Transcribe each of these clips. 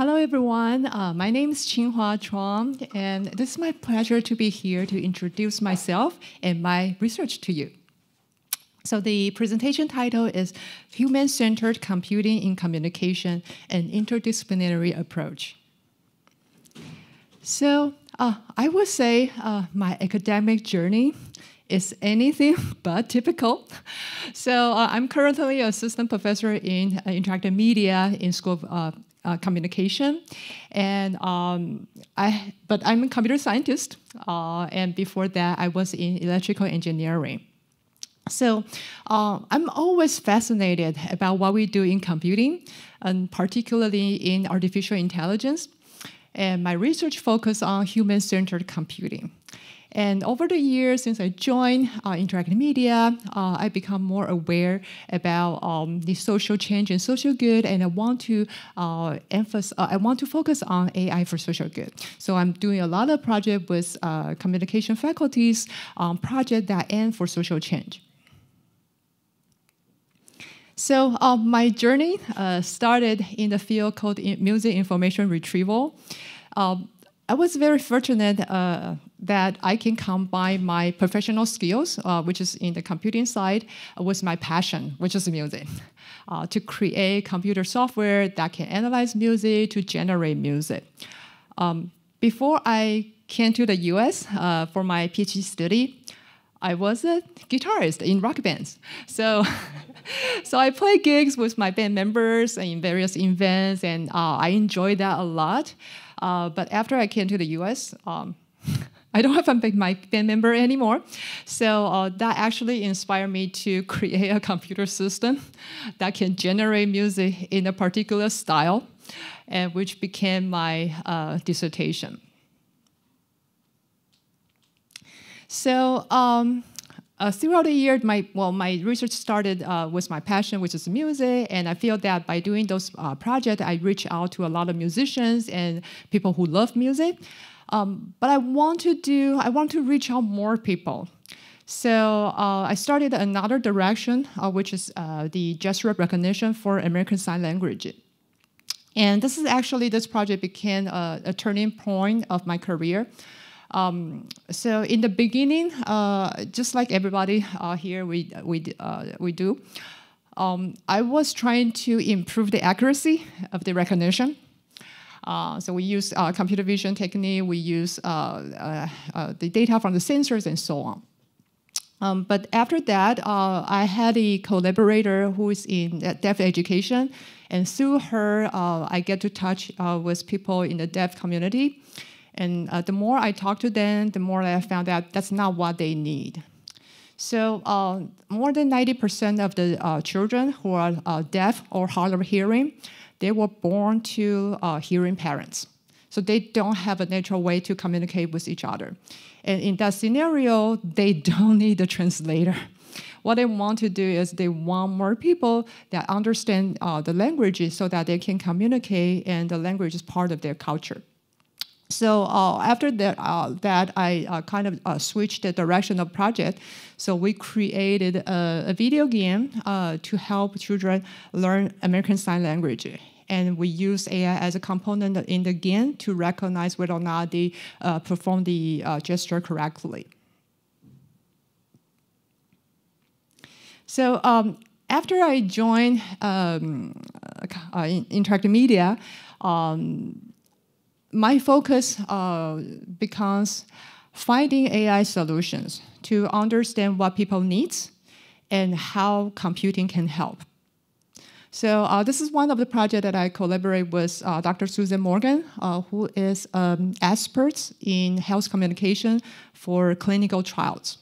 Hello, everyone. Uh, my name is Ching-Hua Chuan, and it is my pleasure to be here to introduce myself and my research to you. So the presentation title is Human-Centered Computing in Communication, an Interdisciplinary Approach. So uh, I would say uh, my academic journey is anything but typical. So uh, I'm currently an assistant professor in uh, interactive media in School of uh, Communication, and um, I but I'm a computer scientist, uh, and before that I was in electrical engineering. So uh, I'm always fascinated about what we do in computing, and particularly in artificial intelligence. And my research focus on human-centered computing. And over the years, since I joined uh, Interactive Media, uh, I become more aware about um, the social change and social good, and I want to uh, emphasize. Uh, I want to focus on AI for social good. So I'm doing a lot of project with uh, communication faculties on project that aim for social change. So uh, my journey started in the field called music information retrieval. Um, I was very fortunate uh, that I can combine my professional skills, uh, which is in the computing side, with my passion, which is music, uh, to create computer software that can analyze music to generate music. Um, before I came to the US uh, for my PhD study, I was a guitarist in rock bands. So, so I play gigs with my band members in various events, and uh, I enjoy that a lot. Uh, but after I came to the US, um, I don't have a big band member anymore. So uh, that actually inspired me to create a computer system that can generate music in a particular style, and which became my uh, dissertation. So um, uh, throughout the year, my well, my research started uh, with my passion, which is music, and I feel that by doing those uh, projects, I reach out to a lot of musicians and people who love music. Um, but I want to do, I want to reach out more people. So uh, I started another direction, uh, which is uh, the gesture recognition for American Sign Language. And this is actually, this project became a, a turning point of my career. Um, so in the beginning, uh, just like everybody uh, here, we we uh, we do. Um, I was trying to improve the accuracy of the recognition. Uh, so we use uh, computer vision technique. We use uh, the data from the sensors and so on. Um, but after that, I had a collaborator who is in deaf education, and through her, I get to touch with people in the deaf community. And uh, the more I talk to them, the more I found out that's not what they need. So uh, more than 90% of the uh, children who are uh, deaf or hard of hearing, they were born to uh, hearing parents. So they don't have a natural way to communicate with each other. And in that scenario, they don't need a translator. What they want to do is they want more people that understand uh, the languages so that they can communicate, and the language is part of their culture. So uh, after that, uh, that I uh, kind of uh, switched the direction of project. So we created a, a video game uh, to help children learn American Sign Language. And we use AI as a component in the game to recognize whether or not they uh, perform the gesture correctly. So um, after I joined um, Interactive Media, um, my focus uh, becomes finding AI solutions to understand what people need and how computing can help. So uh, this is one of the projects that I collaborate with uh, Dr. Susan Morgan, uh, who is an expert in health communication for clinical trials.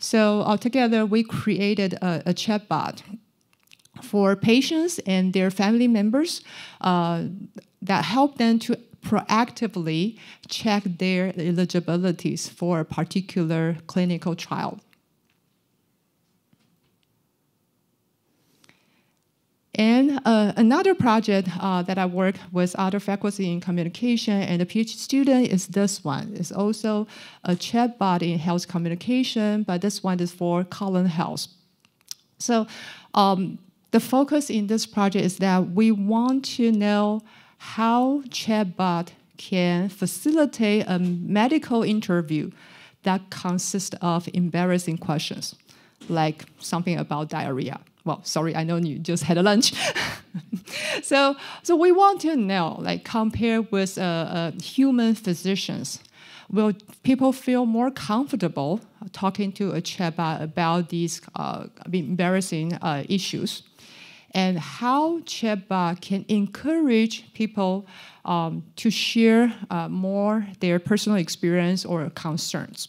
So uh, together we created a, a chatbot for patients and their family members uh, that help them to proactively check their eligibilities for a particular clinical trial. And uh, another project uh, that I work with other faculty in communication and a PhD student is this one. It's also a chatbot in health communication, but this one is for colon health. So um, the focus in this project is that we want to know how chatbot can facilitate a medical interview that consists of embarrassing questions, like something about diarrhea. Well, sorry, I know you just had a lunch. so, so we want to know, like, compare with uh, uh, human physicians, will people feel more comfortable talking to a chatbot about these uh, embarrassing uh, issues? And how chatbot can encourage people um, to share uh, more their personal experience or concerns.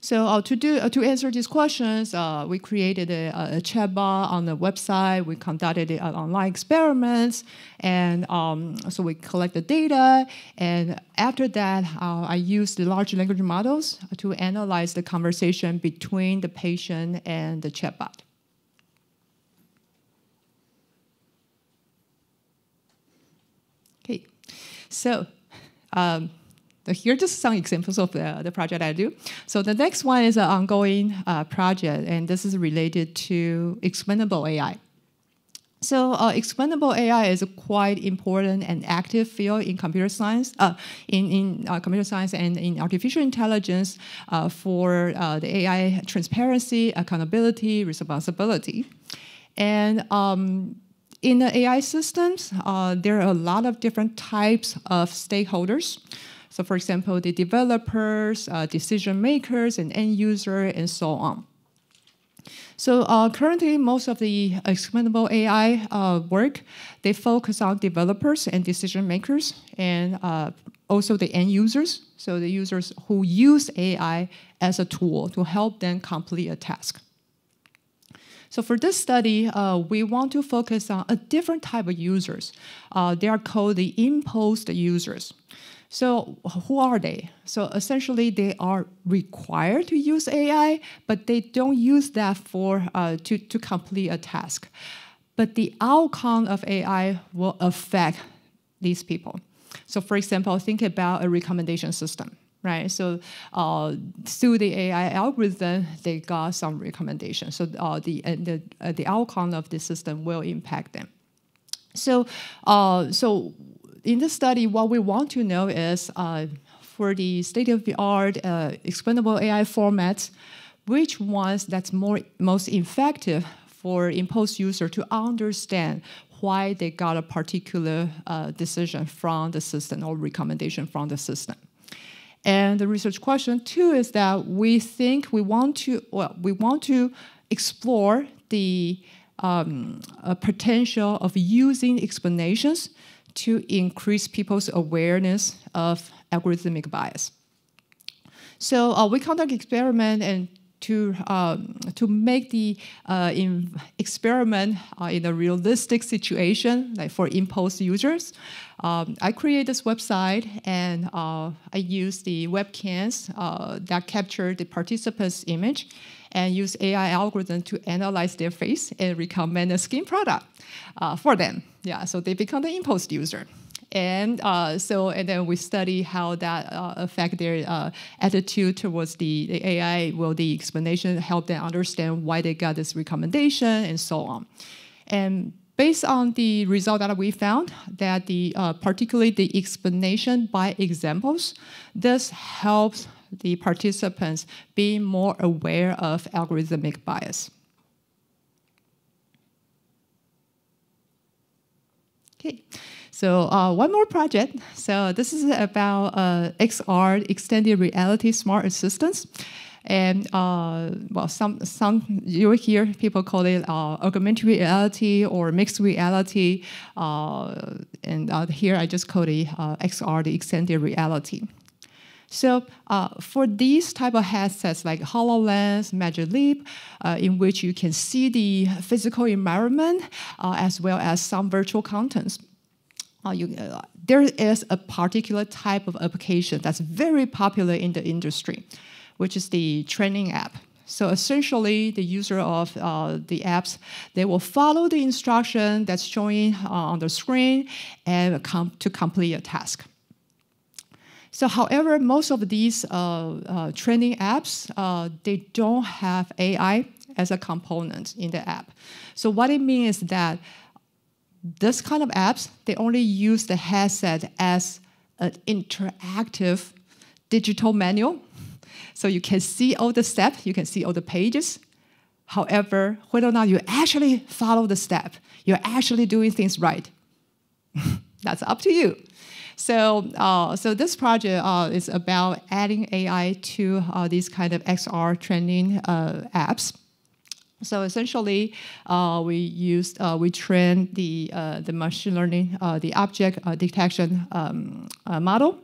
So uh, to do uh, to answer these questions, uh, we created a, a chatbot on the website. We conducted online experiments, and um, so we collect the data. And after that, uh, I used the large language models to analyze the conversation between the patient and the chatbot. Okay, so. Um, here are just some examples of the, the project I do. So the next one is an ongoing uh, project, and this is related to explainable AI. So uh, explainable AI is a quite important and active field in computer science, uh, in, in uh, computer science and in artificial intelligence uh, for uh, the AI transparency, accountability, responsibility. And um, in the AI systems, uh, there are a lot of different types of stakeholders. So for example, the developers, uh, decision makers, and end user, and so on. So uh, currently, most of the explainable AI uh, work, they focus on developers and decision makers, and uh, also the end users. So the users who use AI as a tool to help them complete a task. So for this study, uh, we want to focus on a different type of users. Uh, they are called the imposed users. So who are they? So essentially, they are required to use AI, but they don't use that for uh, to to complete a task. But the outcome of AI will affect these people. So, for example, think about a recommendation system, right? So, uh, through the AI algorithm, they got some recommendations. So, uh, the uh, the uh, the outcome of the system will impact them. So, uh, so in this study, what we want to know is uh, for the state-of-the-art uh, explainable AI formats, which ones that's more most effective for imposed user to understand why they got a particular decision from the system or recommendation from the system. And the research question two is that we think we want to well we want to explore the um, potential of using explanations to increase people's awareness of algorithmic bias. So uh, we conduct experiment and to um, to make the uh, experiment uh, in a realistic situation, like for imposed users, um, I create this website and uh, I use the webcams that capture the participant's image and use AI algorithm to analyze their face and recommend a skin product for them. Yeah, so they become the imposed user. And uh, so, and then we study how that uh, affect their uh, attitude towards the, the, AI. Will the explanation help them understand why they got this recommendation and so on? And based on the result that we found, that the uh, particularly the explanation by examples, this helps the participants be more aware of algorithmic bias. Okay, so uh, one more project. So this is about uh, XR, extended reality smart assistants. And uh, well, some some you hear people call it uh, augmented reality or mixed reality, uh, and uh, here I just call it XR, the extended reality. So uh, for these type of headsets like HoloLens, Magic Leap, uh, in which you can see the physical environment uh, as well as some virtual contents, uh, you, uh, there is a particular type of application that's very popular in the industry, which is the training app. So essentially, the user of uh, the apps, they will follow the instruction that's showing uh, on the screen and com to complete a task. So, however, most of these uh, uh, training apps, they don't have AI as a component in the app. So what it means is that this kind of apps, they only use the headset as an interactive digital manual. So you can see all the steps, you can see all the pages. However, whether or not you actually follow the step, you're actually doing things right. That's up to you. So, uh, so this project uh, is about adding AI to uh, these kind of XR training uh, apps. So essentially, uh, we used uh, we trained the uh, the machine learning uh, the object uh, detection um, uh, model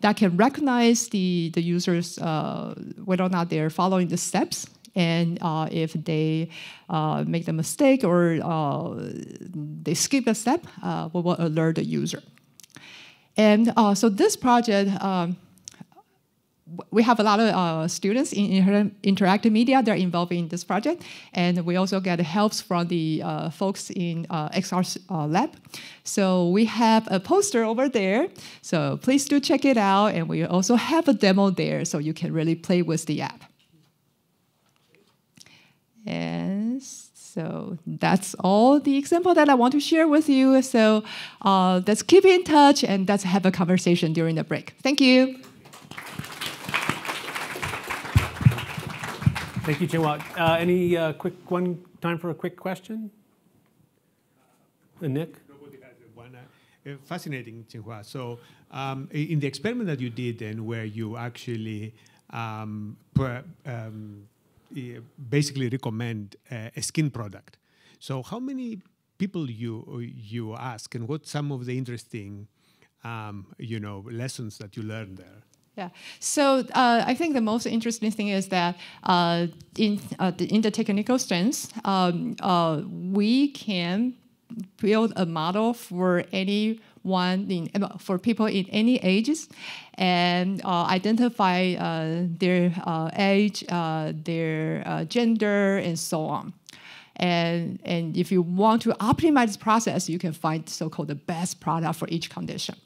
that can recognize the the users whether or not they're following the steps and if they make the mistake or they skip a step, we will alert the user. And so this project. Um, we have a lot of uh, students in interactive media that are involved in this project, and we also get help from the uh, folks in uh, XR uh, lab. So we have a poster over there, so please do check it out, and we also have a demo there, so you can really play with the app. And so that's all the example that I want to share with you. So uh, let's keep in touch and let's have a conversation during the break. Thank you. Thank you, Ching-Hua. Uh, any uh, quick one time for a quick question? Uh, Nick? Nobody has one. Uh, uh, fascinating, Ching-Hua. So, um, in the experiment that you did, and where you actually um, per, um, basically recommend a skin product. So, how many people you you ask, and what some of the interesting, um, you know, lessons that you learned there? Yeah. So uh, I think the most interesting thing is that uh, in uh, the, in the technical sense, um, uh, we can build a model for anyone in for people in any ages, and uh, identify uh, their age, their gender, and so on. And, and if you want to optimize the process, you can find so-called the best product for each condition.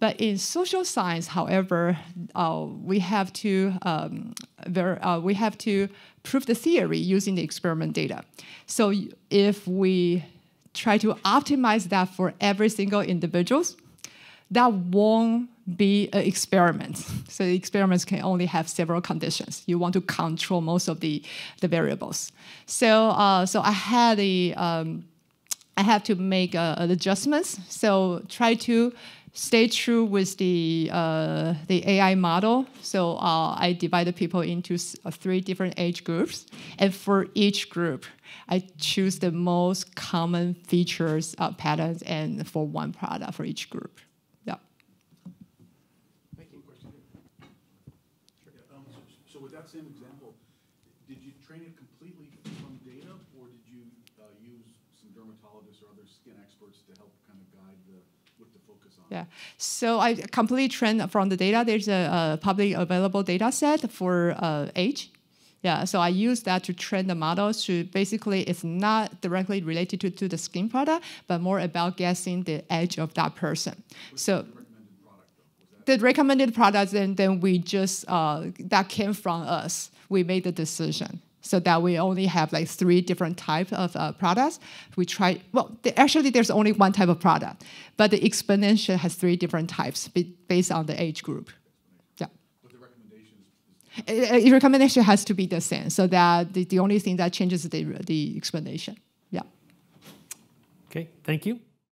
But in social science, however, uh, we have to um, uh, we have to prove the theory using the experiment data. So if we try to optimize that for every single individuals, that won't be an experiment. So the experiments can only have several conditions. You want to control most of the, the variables. So uh, so I had a um, I have to make uh, adjustments. So try to stay true with the uh, the AI model. So uh, I divided people into uh, three different age groups, and for each group, I choose the most common features, uh, patterns, and for one product for each group. Yeah. Thank you. Sure. Yeah, um, so, so with that same example, did you train it completely from data, or did you uh, use some dermatologists or other skin experts to help kind of guide the what to focus on? Yeah. So I completely trained from the data. There's a, a public available data set for uh, age. Yeah, so I use that to train the models to basically, it's not directly related to, to the skin product, but more about guessing the age of that person. so the recommended product, then, then we just, uh, that came from us. We made the decision so that we only have like three different types of uh, products. We try, well, the, actually there's only one type of product, but the exponential has three different types based on the age group. Yeah. But the recommendation is, uh, recommendation has to be the same, so that the, the only thing that changes is the, the explanation. Yeah. Okay, thank you.